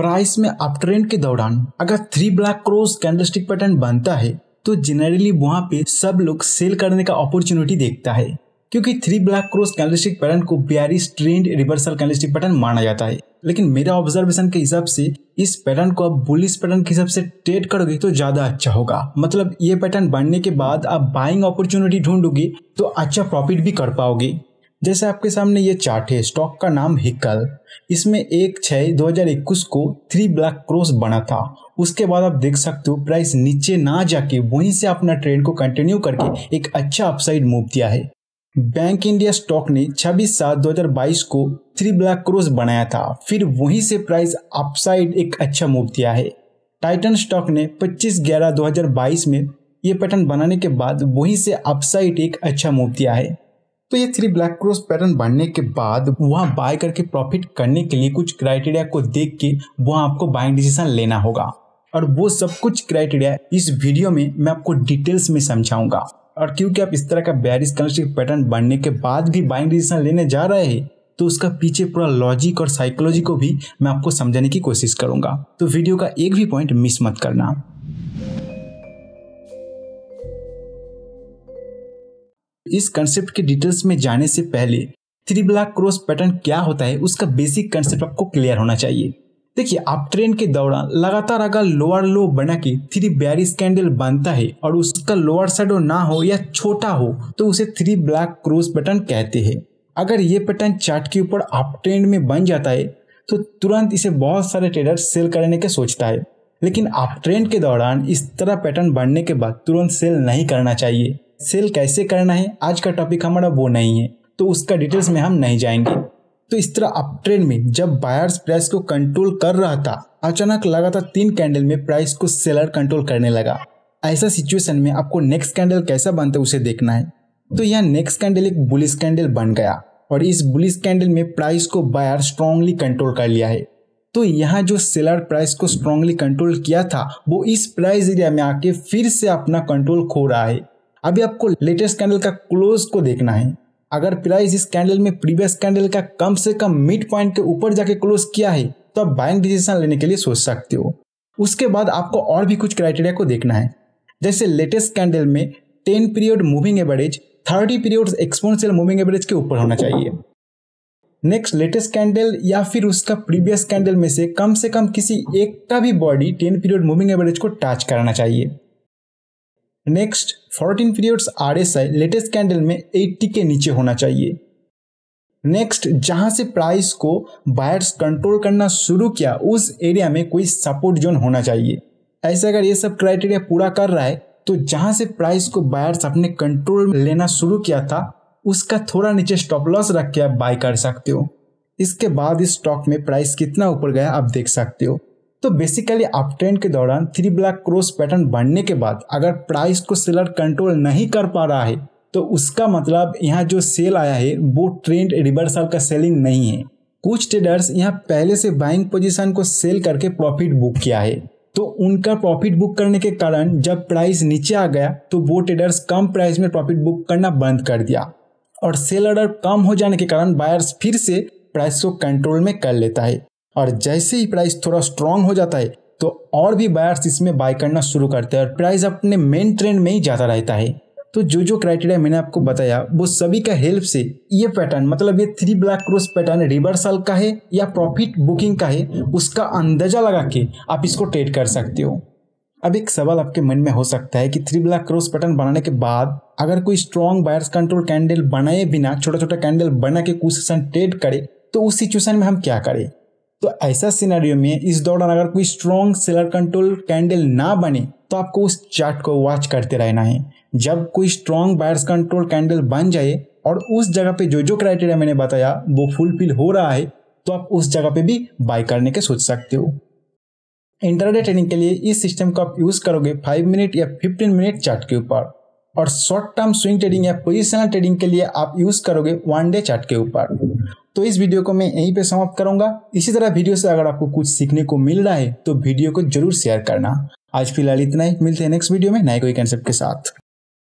Price में up trend के दौरान अगर three black crows candlestick pattern बनता है तो जनरली वहाँ पे सब लोग सेल करने का अपॉर्चुनिटी देखता है। क्योंकि three black crows candlestick pattern को bearish trend reversal candlestick pattern माना जाता है। लेकिन मेरा ऑब्जर्वेशन के हिसाब से इस पैटर्न को आप बुलिस पैटर्न के हिसाब से ट्रेड करोगे तो ज़्यादा अच्छा होगा। मतलब ये पैटर्न बनने के बाद आप बाइंग अपॉर्चुनिटी ढूंढोगे तो अच्छा प्रॉफिट भी कर पाओगे। जैसे आपके सामने ये चार्ट है स्टॉक का नाम हिकल इसमें एक छह दो हज़ार इक्कीस को थ्री ब्लैक क्रॉस बना था। उसके बाद आप देख सकते हो प्राइस नीचे ना जाके वहीं से अपना ट्रेंड को कंटिन्यू करके एक अच्छा अपसाइड मूव दिया है। बैंक इंडिया स्टॉक ने 26 सात 2022 को थ्री ब्लैक क्रॉस बनाया था। फिर वहीं से प्राइस अपसाइड एक अच्छा मूव दिया है। टाइटन स्टॉक ने 25 ग्यारह 2022 में ये पैटर्न बनाने के बाद वहीं से अपसाइड एक अच्छा मूव दिया है। तो ये थ्री ब्लैक क्रॉस पैटर्न बनने के बाद वहाँ बाय करके प्रॉफिट करने के लिए कुछ क्राइटेरिया को देख के वहाँ आपको बाइंग डिसीज़न लेना होगा। और वो सब कुछ क्राइटेरिया इस वीडियो में मैं आपको डिटेल्स में समझाऊँगा। और क्योंकि आप इस तरह का बैरिस कलस्टिक पैटर्न बनने के बाद भी बाइंग डिसीज़न लेने जा रहे हैं तो उसका पीछे पूरा लॉजिक और साइकोलॉजी को भी मैं आपको समझाने की कोशिश करूँगा। तो वीडियो का एक भी पॉइंट मिस मत करना। इस कंसेप्ट के डिटेल्स में जाने से पहले थ्री ब्लैक क्रॉस पैटर्न क्या होता है, उसका बेसिक कंसेप्ट आपको क्लियर होना चाहिए। देखिए, आप ट्रेंड के दौरान लगातार अगर लोअर लो बना के थ्री बैरिस कैंडल बनता है और उसका लोअर साइड ना हो या छोटा हो तो उसे थ्री ब्लैक क्रॉस पैटर्न कहते हैं। अगर ये पैटर्न चार्ट के ऊपर आप ट्रेंड में बन जाता है तो तुरंत इसे बहुत सारे ट्रेडर सेल करने के सोचता है। लेकिन आप ट्रेंड के दौरान इस तरह पैटर्न बनने के बाद तुरंत सेल नहीं करना चाहिए। सेल कैसे करना है? आज का टॉपिक हमारा वो नहीं है तो उसका डिटेल्स में हम नहीं जाएँगे। तो इस तरह अप ट्रेंड में जब बायर्स प्राइस को कंट्रोल कर रहा था, अचानक लगातार तीन कैंडल में प्राइस को सेलर कंट्रोल करने लगा। ऐसा सिचुएशन में आपको नेक्स्ट कैंडल कैसा बनता है उसे देखना है। तो यहाँ नेक्स्ट कैंडल एक बुलिस कैंडल बन गया और इस बुलिस कैंडल में प्राइस को बायर स्ट्रांगली कंट्रोल कर लिया है। तो यहाँ जो सेलर प्राइस को स्ट्रांगली कंट्रोल किया था, वो इस प्राइस एरिया में आके फिर से अपना कंट्रोल खो रहा है। अभी आपको लेटेस्ट कैंडल का क्लोज को देखना है। अगर प्राइस इस कैंडल में प्रीवियस कैंडल का कम से कम मिड पॉइंट के ऊपर जाके क्लोज किया है तो आप बाइंग डिसीज़न लेने के लिए सोच सकते हो। उसके बाद आपको और भी कुछ क्राइटेरिया को देखना है। जैसे लेटेस्ट कैंडल में ten period moving average thirty period exponential moving average के ऊपर होना चाहिए। नेक्स्ट लेटेस्ट कैंडल या फिर उसका प्रीवियस कैंडल में से कम से कम किसी एक का भी body ten period moving average को टच कराना चाहिए। Next fourteen periods R S I latest candle में एट्टी के नीचे होना चाहिए। नेक्स्ट जहाँ से प्राइस को बायर्स कंट्रोल करना शुरू किया, उस एरिया में कोई सपोर्ट जोन होना चाहिए। ऐसे अगर ये सब क्राइटेरिया पूरा कर रहा है तो जहाँ से प्राइस को बायर्स अपने कंट्रोल लेना शुरू किया था, उसका थोड़ा नीचे स्टॉप लॉस रख के आप बाय कर सकते हो। इसके बाद इस स्टॉक में प्राइस कितना ऊपर गया, आप देख सकते हो। तो बेसिकली अप ट्रेंड के दौरान थ्री ब्लैक क्रॉस पैटर्न बनने के बाद अगर प्राइस को सेलर कंट्रोल नहीं कर पा रहा है तो उसका मतलब यहाँ जो सेल आया है, वो ट्रेंड रिवर्सल का सेलिंग नहीं है। कुछ ट्रेडर्स यहाँ पहले से बाइंग पोजीशन को सेल करके प्रॉफिट बुक किया है। तो उनका प्रॉफिट बुक करने के कारण जब प्राइस नीचे आ गया तो वो ट्रेडर्स कम प्राइस में प्रॉफिट बुक करना बंद कर दिया। और सेल ऑर्डर कम हो जाने के कारण बायर्स फिर से प्राइस को कंट्रोल में कर लेता है। और जैसे ही प्राइस थोड़ा स्ट्रांग हो जाता है तो और भी बायर्स इसमें बाय करना शुरू करते हैं और प्राइस अपने मेन ट्रेंड में ही जाता रहता है। तो जो जो क्राइटेरिया मैंने आपको बताया, वो सभी का हेल्प से ये पैटर्न मतलब ये three black crows pattern reversal का है या प्रॉफिट बुकिंग का है, उसका अंदाज़ा लगा के आप इसको ट्रेड कर सकते हो। अब एक सवाल आपके मन में हो सकता है कि थ्री ब्लैक क्रॉस पैटर्न बनाने के बाद, अगर कोई स्ट्रॉन्ग बायर्स कंट्रोल कैंडल बनाए बिना छोटा छोटा कैंडल बना के कुछ ट्रेड करे तो उस सिचुएशन में हम क्या करें? तो ऐसा सिनेरियो में इस दौरान अगर कोई स्ट्रॉन्ग सेलर कंट्रोल कैंडल ना बने तो आपको उस चार्ट को वॉच करते रहना है। जब कोई स्ट्रॉन्ग बायर्स कंट्रोल कैंडल बन जाए और उस जगह पे जो जो क्राइटेरिया मैंने बताया, वो फुलफिल हो रहा है तो आप उस जगह पे भी बाय करने के सोच सकते हो। इंटरडे ट्रेडिंग के लिए इस सिस्टम को आप यूज़ करोगे फाइव मिनट या फिफ्टीन मिनट चार्ट के ऊपर। और शॉर्ट टर्म स्विंग ट्रेडिंग या पोजिशनल ट्रेडिंग के लिए आप यूज़ करोगे वन डे चार्ट के ऊपर। तो इस वीडियो को मैं यहीं पे समाप्त करूँगा। इसी तरह वीडियो से अगर आपको कुछ सीखने को मिल रहा है तो वीडियो को ज़रूर शेयर करना। आज फ़िलहाल इतना ही। मिलते हैं नेक्स्ट वीडियो में नए कोई कंसेप्ट के साथ।